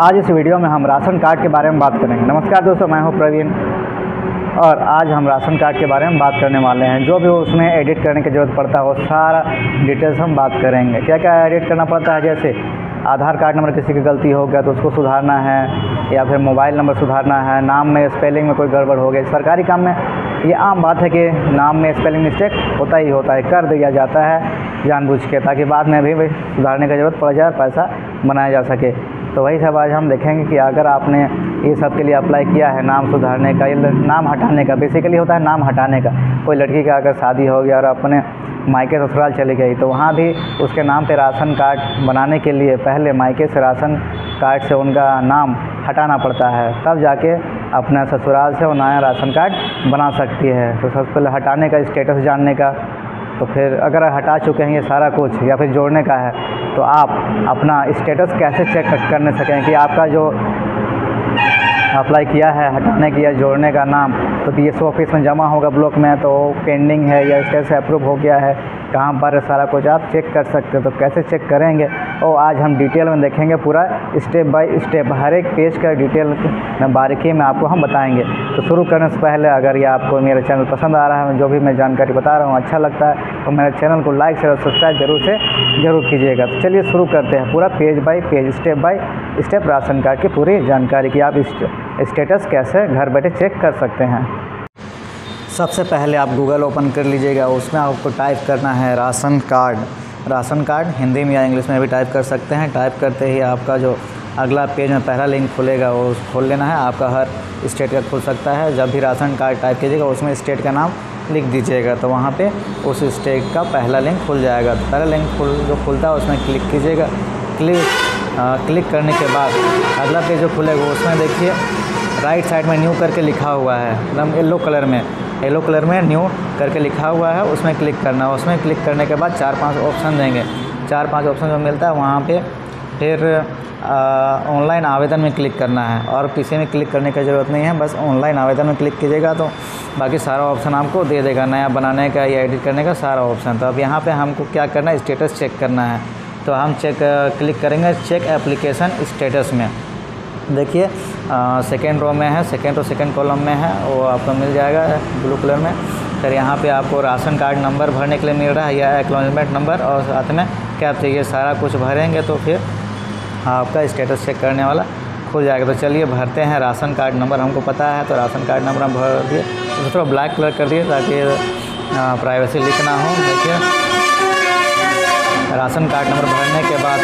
आज इस वीडियो में हम राशन कार्ड के बारे में बात करेंगे। नमस्कार दोस्तों, मैं हूँ प्रवीण। और आज हम राशन कार्ड के बारे में बात करने वाले हैं। जो भी उसमें एडिट करने की ज़रूरत पड़ता है, वो सारा डिटेल्स हम बात करेंगे। क्या क्या एडिट करना पड़ता है? जैसे आधार कार्ड नंबर किसी की गलती हो गया तो उसको सुधारना है, या फिर मोबाइल नंबर सुधारना है, नाम में स्पेलिंग में कोई गड़बड़ हो गई सरकारी काम में ये आम बात है कि नाम में स्पेलिंग मिस्टेक होता ही होता है, कर दिया जाता है जानबूझ के, ताकि बाद में भी सुधारने की ज़रूरत पड़ जाए, पैसा बनाया जा सके। तो वही सब आज हम देखेंगे कि अगर आपने ये सब के लिए अप्लाई किया है, नाम सुधारने का, या नाम हटाने का बेसिकली होता है नाम हटाने का। कोई लड़की का अगर शादी हो गया और अपने मायके ससुराल चली गई तो वहाँ भी उसके नाम पे राशन कार्ड बनाने के लिए पहले मायके से राशन कार्ड से उनका नाम हटाना पड़ता है। तब जाके अपना ससुराल से वो नया राशन कार्ड बना सकती है। तो सबसे पहले हटाने का स्टेटस जानने का तो फिर अगर हटा चुके हैं ये सारा कुछ, या फिर जोड़ने का है तो आप अपना स्टेटस कैसे चेक करने सकें कि आपका जो अप्लाई किया है, हटाने की या जोड़ने का नाम तो पी एस ऑफ़िस में जमा होगा ब्लॉक में तो पेंडिंग है या स्टेटस अप्रूव हो गया है कहाँ पर है सारा कुछ आप चेक कर सकते हो। तो कैसे चेक करेंगे? और आज हम डिटेल में देखेंगे पूरा स्टेप बाय स्टेप हर एक पेज का डिटेल में बारीकी में आपको हम बताएँगे। तो शुरू करने से पहले अगर ये आपको मेरा चैनल पसंद आ रहा है, जो भी मैं जानकारी बता रहा हूँ अच्छा लगता है तो मेरे चैनल को लाइक शेयर सब्सक्राइब ज़रूर से, ज़रूर कीजिएगा। तो चलिए शुरू करते हैं पूरा page by page step by step ration card की पूरी जानकारी की आप स्टेटस कैसे घर बैठे चेक कर सकते हैं। सबसे पहले आप गूगल ओपन कर लीजिएगा उसमें आपको टाइप करना है ration card ration card Hindi में या इंग्लिश में भी टाइप कर सकते हैं। टाइप करते ही आपका जो अगला पेज में पहला लिंक खुलेगा वो खोल लेना है। आपका हर स्टेट का खुल सकता है। जब भी राशन कार्ड टाइप कीजिएगा उसमें स्टेट का नाम लिख दीजिएगा। तो वहाँ पे उस स्टेट का पहला लिंक खुल जाएगा। तो पहला लिंक खुल जो खुलता है उसमें क्लिक कीजिएगा। क्लिक आ, क्लिक करने के बाद अगला पेज जो खुलेगा उसमें देखिए राइट साइड में न्यू करके लिखा हुआ है। एकदम येल्लो कलर में। येलो कलर में न्यू करके लिखा हुआ है, उसमें क्लिक करना है। उसमें क्लिक करने के बाद चार पाँच ऑप्शन देंगे। चार पाँच ऑप्शन जो मिलता है, वहाँ पे फिर ऑनलाइन आवेदन में क्लिक करना है। और किसी में क्लिक करने की ज़रूरत नहीं है, बस ऑनलाइन आवेदन में क्लिक कीजिएगा तो बाकी सारा ऑप्शन आपको दे देगा। नया बनाने का या एडिट करने का सारा ऑप्शन। तो अब यहाँ पे हमको क्या करना है, स्टेटस चेक करना है। तो हम चेक, क्लिक करेंगे चेक एप्लीकेशन स्टेटस में। देखिए सेकेंड रो में है सेकेंड रो सेकेंड कॉलम में है, वो आपको मिल जाएगा ब्लू कलर में। फिर यहाँ पे आपको राशन कार्ड नंबर भरने के लिए मिल रहा है या एक्नॉलेजमेंट नंबर और साथ में क्या चाहिए सारा कुछ भरेंगे तो फिर आपका स्टेटस चेक करने वाला खुल जाएगा। तो चलिए भरते हैं, राशन कार्ड नंबर हमको पता है तो राशन कार्ड नंबर हम भर दिए। थोड़ा ब्लैक कलर कर दिए ताकि प्राइवेसी लीक ना हो, देखिए। राशन कार्ड नंबर भरने के बाद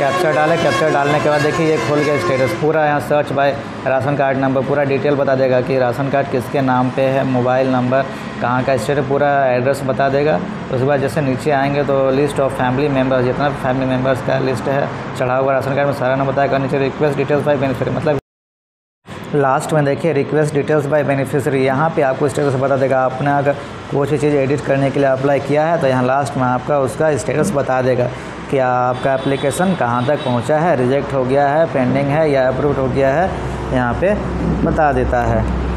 कैप्चर डालें। कैप्चर डालने के बाद देखिए, ये खुल गया स्टेटस पूरा यहाँ search by ration card number पूरा डिटेल बता देगा कि राशन कार्ड किसके नाम पे है मोबाइल नंबर कहाँ का स्टेटस पूरा एड्रेस बता देगा। उसके बाद जैसे नीचे आएँगे तो लिस्ट ऑफ़ फैमिली मेंबर्स जितना फैमिली मेंबर्स का लिस्ट है, चढ़ा हुआ राशन कार्ड में सारा ना बताएगा। नीचे रिक्वेस्ट डिटेल्स बाई बेनिफिट मतलब लास्ट में देखिए रिक्वेस्ट डिटेल्स बाय बेनिफिशरी यहाँ पे आपको स्टेटस बता देगा। आपने अगर कोई सी चीज़ एडिट करने के लिए अप्लाई किया है तो यहाँ लास्ट में आपका उसका स्टेटस बता देगा कि आपका एप्लीकेशन कहाँ तक पहुँचा है। रिजेक्ट हो गया है पेंडिंग है या अप्रूव हो गया है, यहाँ पर बता देता है।